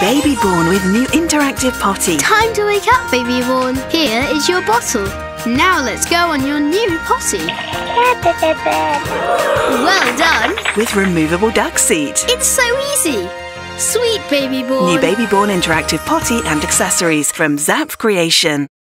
baby born. With new interactive potty. Time to wake up, baby born. Here is your bottle. Now let's go on your new potty. Well done. With removable duck seat. It's so easy. Sweet baby born. New Baby Born interactive potty and accessories from Zapf Creation.